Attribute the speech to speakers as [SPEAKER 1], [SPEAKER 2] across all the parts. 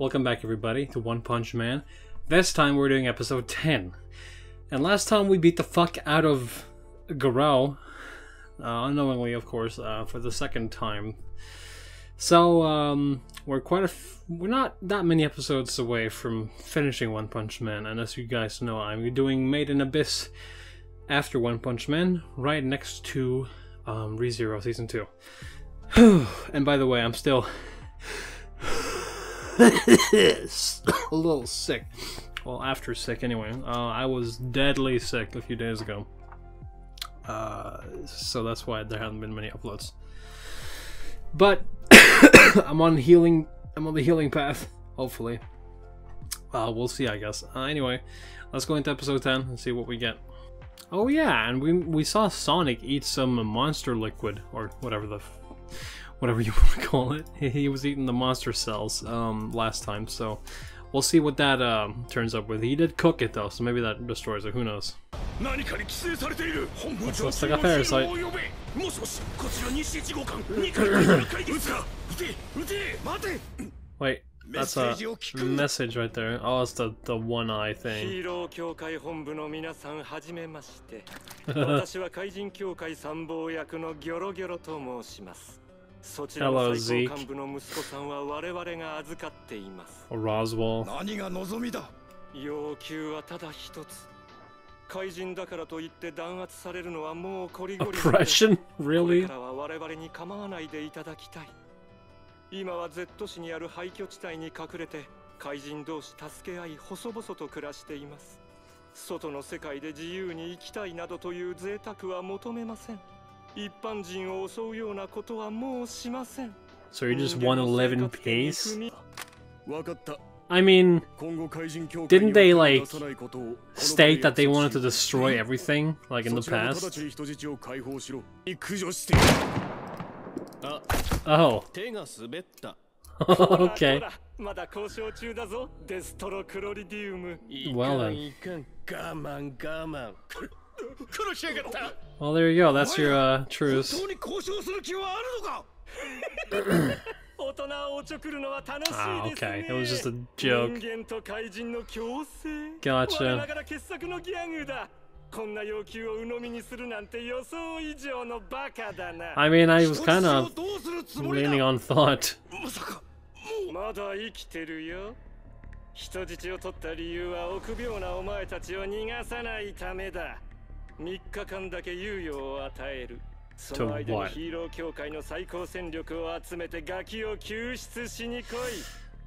[SPEAKER 1] Welcome back everybody to One Punch Man. This time we're doing episode 10. And last time we beat the fuck out of Garou, uh, unknowingly of course, uh, for the second time. So, um, we're quite a we're not that many episodes away from finishing One Punch Man, and as you guys know, I'm doing Made in Abyss after One Punch Man, right next to um, ReZero Season 2. and by the way, I'm still a little sick. Well, after sick anyway. Uh, I was deadly sick a few days ago. Uh, so that's why there haven't been many uploads. But I'm on healing. I'm on the healing path. Hopefully. Uh, we'll see, I guess. Uh, anyway, let's go into episode 10 and see what we get. Oh yeah, and we we saw Sonic eat some monster liquid or whatever the whatever you want to call it. He was eating the monster cells um, last time, so we'll see what that um, turns up with. He did cook it though, so maybe that destroys it. Who knows? What's like a parasite. Wait, that's a message right there. Oh, it's the, the one eye thing.
[SPEAKER 2] そちら
[SPEAKER 1] Hello,
[SPEAKER 2] の最.高幹部の息子さんは我々が預かっています
[SPEAKER 1] Roswell.
[SPEAKER 3] 何が望みだ？
[SPEAKER 2] 要求はただ一つ怪人だからといって弾圧されるのはもうこりごり
[SPEAKER 1] Oppression?
[SPEAKER 2] これ
[SPEAKER 1] Really?
[SPEAKER 2] からは我々に構わないでいただきたい今は Z 市にある廃墟地帯に隠れて怪人同士助け合い細々と暮らしています外の世界で自由に生きたいなどという贅沢は求めません
[SPEAKER 1] So you're just
[SPEAKER 3] 111 pace?
[SPEAKER 1] I mean, didn't they, like, state that they wanted to destroy everything, like, in the past? Oh. okay. Well then.
[SPEAKER 4] んいかん我慢我慢。
[SPEAKER 3] 殺しやがった
[SPEAKER 1] Well, there you go. That's your uh, truce.
[SPEAKER 3] 本当に交渉する気はあるのか
[SPEAKER 2] 大人をおちょくるのは楽しい
[SPEAKER 1] Ah,
[SPEAKER 2] ですね
[SPEAKER 1] okay. It was just a joke.
[SPEAKER 2] 人間と怪人の共生
[SPEAKER 1] Gotcha.
[SPEAKER 2] 我ながら傑作のギャグだこんな要求を鵜呑みにするなんて予想以上のバカだな
[SPEAKER 1] I mean, I was kind
[SPEAKER 3] 人質
[SPEAKER 1] of
[SPEAKER 3] をどうするつもりだ
[SPEAKER 1] leaning on thought.
[SPEAKER 3] まさか
[SPEAKER 2] まだ生きてるよ人質を取った理由は臆病なお前たちを逃がさないためだ 3日間だけ猶予を与えるその間に?ヒーロー協会の最高戦力を集めてガキを救出しに来い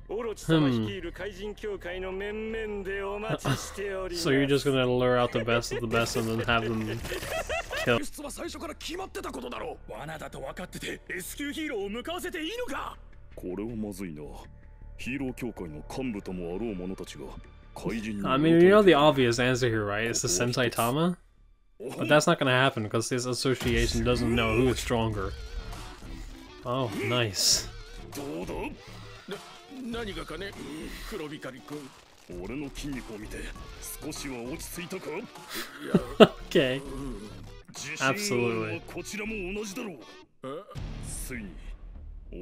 [SPEAKER 2] オロチ様
[SPEAKER 1] Hmm.
[SPEAKER 2] 率いる怪人協会の面々でお待ちしております
[SPEAKER 1] So you're just gonna lure out the best of the best and then have them kill.
[SPEAKER 3] 輸出は最初から決まってたことだろう罠だと分かってて S 級ヒーローを向かわせていいのか？
[SPEAKER 5] これはまずいなヒーロー協会の幹部ともあろう者たちが怪人に
[SPEAKER 1] I mean, you know the obvious answer here, right? It's the Sentai Tama? But that's not gonna happen because this association doesn't know who is stronger. Oh, nice.
[SPEAKER 3] どうだ何がかね黒光くん
[SPEAKER 5] 俺の筋肉を見て少しは落ち着いたか
[SPEAKER 1] Okay.
[SPEAKER 5] 自信があるの
[SPEAKER 1] Absolutely.
[SPEAKER 5] はこちらも同じだろうついに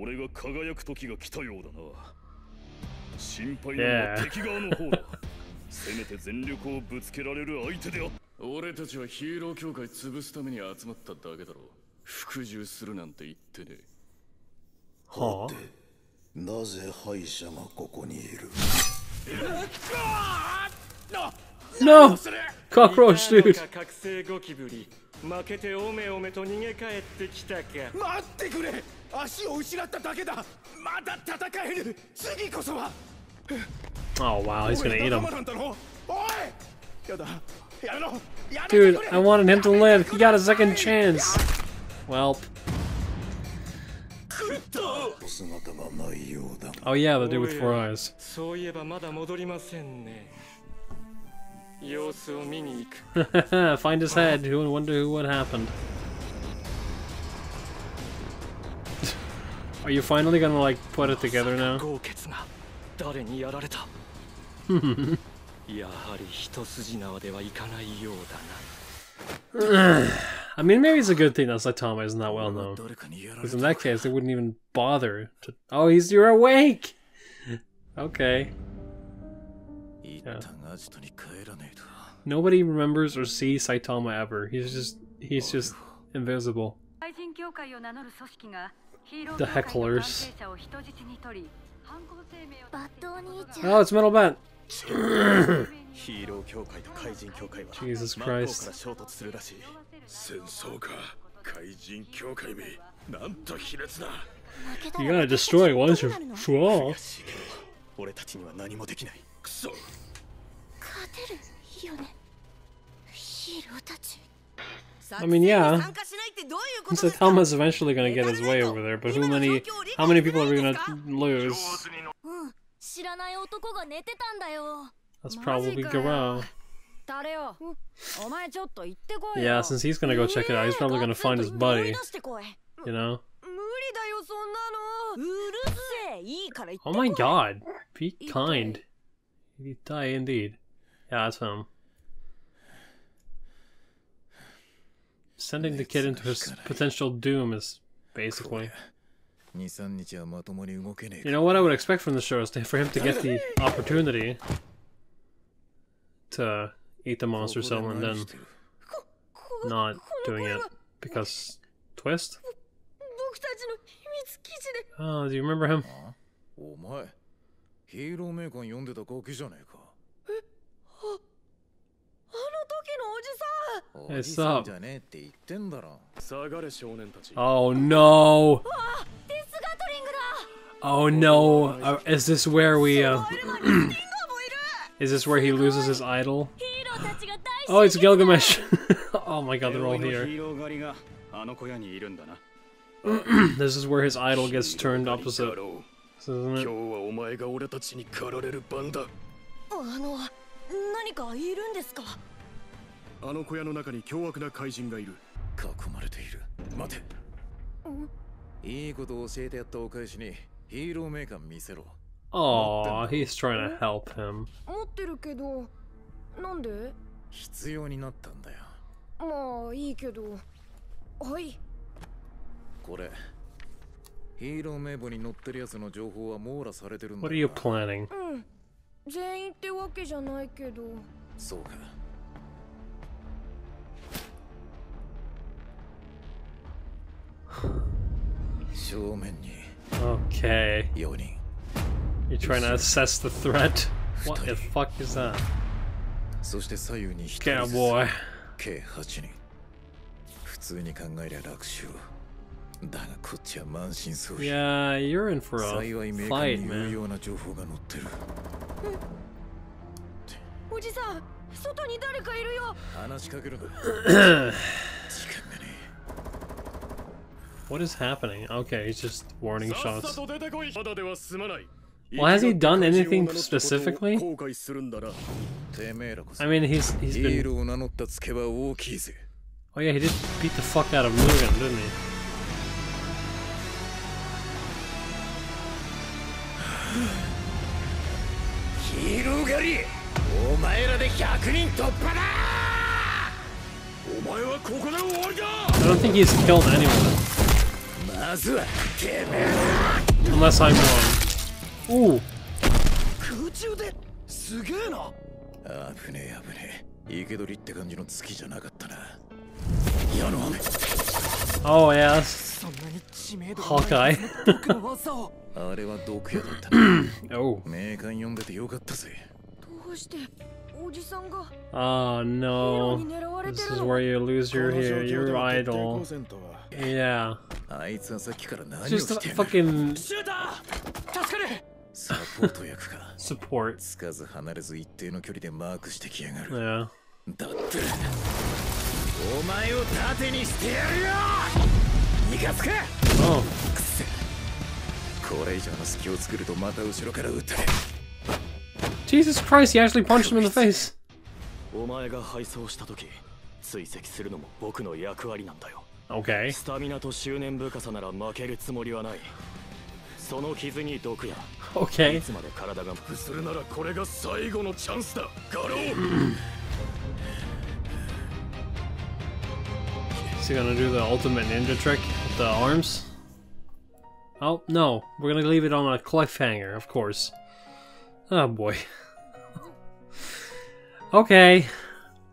[SPEAKER 5] 俺が輝く時が来たようだな心配なのは
[SPEAKER 1] Yeah.
[SPEAKER 5] 敵側の方だせめて全力をぶつけられる相手であっ
[SPEAKER 3] 俺たちはヒーロー協会潰すために集まっただけだろ服従するなんて言ってね
[SPEAKER 1] Huh.
[SPEAKER 6] なぜ敗者がここにいる
[SPEAKER 1] ？No!
[SPEAKER 2] ゴキブリ負けておめおめと逃げ帰ってきたか。
[SPEAKER 3] 待ってくれ。足を失っただけだ。まだ戦える。次こそは。
[SPEAKER 1] Oh
[SPEAKER 3] やだ
[SPEAKER 1] Dude, I wanted him to live. He got a second chance. Well. Oh yeah, the dude with four eyes. Find his head. Who would wonder who what happened. Are you finally gonna like put it together now? I mean, maybe it's a good thing that Saitama is not that well known. Because in that case, they wouldn't even bother to. Oh, he's you're awake. okay.
[SPEAKER 6] Yeah.
[SPEAKER 1] Nobody remembers or sees Saitama ever. He's just he's just invisible. The hecklers. Oh, it's Metal Bat.
[SPEAKER 4] ヒーロー協会と怪人協会は
[SPEAKER 1] Jesus
[SPEAKER 4] 真っ向から
[SPEAKER 1] Christ.
[SPEAKER 4] 衝突するらしい
[SPEAKER 5] 戦争か怪人協会めなんと卑劣な
[SPEAKER 7] 負けた
[SPEAKER 1] You
[SPEAKER 7] ら
[SPEAKER 1] gotta destroy
[SPEAKER 7] 私
[SPEAKER 1] once
[SPEAKER 7] たち
[SPEAKER 1] you're
[SPEAKER 7] どうなるの
[SPEAKER 1] sure.
[SPEAKER 4] 悔しいけど俺たちには何もできない
[SPEAKER 5] クソ
[SPEAKER 7] 勝てるよねヒーローたち
[SPEAKER 1] I mean, yeah. Saitama's eventually gonna get his way over there, but who many, how many people are we gonna lose?
[SPEAKER 7] うん知らない男が寝てたんだよ
[SPEAKER 1] That's probably Garou.
[SPEAKER 8] 誰よお前ちょっと行ってこい
[SPEAKER 1] Yeah, since he's gonna go check it out, he's probably gonna find his buddy.
[SPEAKER 7] 出してこい
[SPEAKER 1] You know?
[SPEAKER 8] 無理だよそんなのうるせえいいから行って
[SPEAKER 1] Oh my god. Be kind. You die indeed. Yeah, that's him. Sending the kid into his potential doom is basically. You know what I would expect from the show is for him to get the opportunity to eat the monster cell and then not doing it because twist. Oh, do you remember him?
[SPEAKER 4] Ah, oh hey, sup?
[SPEAKER 1] Oh no!
[SPEAKER 7] Ah!
[SPEAKER 1] Oh no! Uh, is this where we? Uh, is this where he loses his idol? Oh, it's Gilgamesh! oh my god, they're all here. this is where his idol gets turned opposite. Isn't it?
[SPEAKER 7] 何かいるんですか
[SPEAKER 3] あの小屋の中に凶悪な怪人がいる
[SPEAKER 6] 囲まれている待ていいことを教えてやったお返しにヒーローメーカー見せろ
[SPEAKER 1] Aw, he's trying to help him.
[SPEAKER 7] 持ってるけどなんで
[SPEAKER 6] 必要になったんだよ
[SPEAKER 7] まあいいけどはい
[SPEAKER 6] これヒーロー名簿に載ってるやつの情報は網羅されてるんだ
[SPEAKER 1] What are you planning?
[SPEAKER 7] うん全員ってわけじゃないけど
[SPEAKER 6] そうか正面に
[SPEAKER 1] Okay.
[SPEAKER 6] 4人
[SPEAKER 1] You're trying to assess the threat? What the fuck is that?
[SPEAKER 6] そして左右に1人ずつ
[SPEAKER 1] Cowboy.
[SPEAKER 6] 計8人普通に考えりゃ楽勝だがこっちは満身創痍
[SPEAKER 1] Yeah, you're in for
[SPEAKER 6] 幸い
[SPEAKER 1] a
[SPEAKER 6] メー
[SPEAKER 1] fight,
[SPEAKER 6] カーに有
[SPEAKER 1] man.
[SPEAKER 6] 用な情報が載ってる
[SPEAKER 7] おじさん外に誰かいるよ
[SPEAKER 6] 話しかけるな時間がね
[SPEAKER 1] What is happening? Okay, he's just warning shots. Well, has he done anything specifically? I mean, he's he's been... Oh yeah, he did beat the fuck out of Mugen, didn't he? I don't think he's killed anyone. Unless I'm wrong. Ooh,
[SPEAKER 4] 空中ですげえな
[SPEAKER 6] ら危ねえ危ねえ生け捕りって感じの月じゃなかったな矢の雨
[SPEAKER 1] oh yeah, that's
[SPEAKER 4] そんなに知名度
[SPEAKER 1] Hawkeye.
[SPEAKER 4] 僕の技を
[SPEAKER 6] あれは毒矢だったな
[SPEAKER 1] oh,
[SPEAKER 6] 名鑑読んでてよかったぜ
[SPEAKER 7] どうして
[SPEAKER 1] Oh no. This is where you lose your here, your idol. Yeah. Just fucking support. yeah.
[SPEAKER 6] だってお前を盾にしてやるよイカつ
[SPEAKER 1] く
[SPEAKER 6] くせこれ以上の隙を作るとまた後ろから撃たれ
[SPEAKER 1] Jesus Christ! He actually punched him in the face.
[SPEAKER 3] お前が敗走した時追跡するのも僕の役割なんだよ
[SPEAKER 1] Okay.
[SPEAKER 3] スタミナと執念深さなら負けるつもりはないその傷に毒やい
[SPEAKER 1] Okay.
[SPEAKER 3] つまで体が
[SPEAKER 5] するならこれが最後のチャンスだガロー
[SPEAKER 1] Is he gonna do the ultimate ninja trick with the arms? Oh, no. We're gonna leave it on a cliffhanger, of course. Oh boy. okay.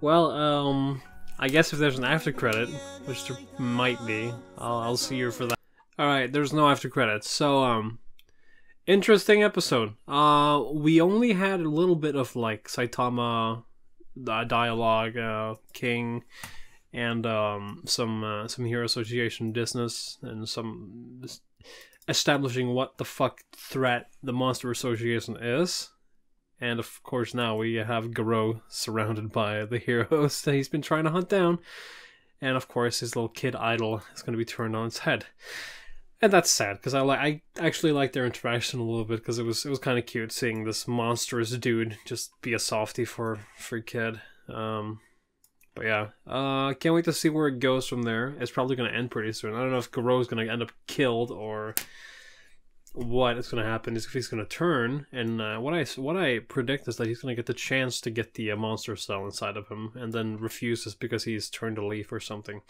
[SPEAKER 1] Well, um, I guess if there's an after credit, which there might be, I'll, I'll see you for that. All right, there's no after credits. So, um, interesting episode. Uh, we only had a little bit of like Saitama dialogue, uh, King, and um, some uh, some Hero Association business, and some establishing what the fuck threat the Monster Association is. And of course, now we have Garou surrounded by the heroes that he's been trying to hunt down. And of course, his little kid idol is going to be turned on its head. And that's sad because I like I actually like their interaction a little bit because it was it was kind of cute seeing this monstrous dude just be a softie for for kid. Um, but yeah, uh, can't wait to see where it goes from there. It's probably going to end pretty soon. I don't know if Garou is going to end up killed or what is going to happen is if he's going to turn. And uh, what i what i predict is that he's going to get the chance to get the uh, monster cell inside of him and then refuses because he's turned a leaf or something.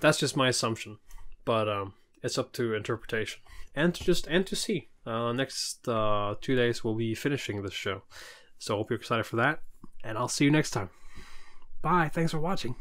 [SPEAKER 1] That's just my assumption. But um, it's up to interpretation. And to just and to see. Uh, next uh, two days we'll be finishing this show. So i hope you're excited for that and i'll see you next time bye. Thanks for watching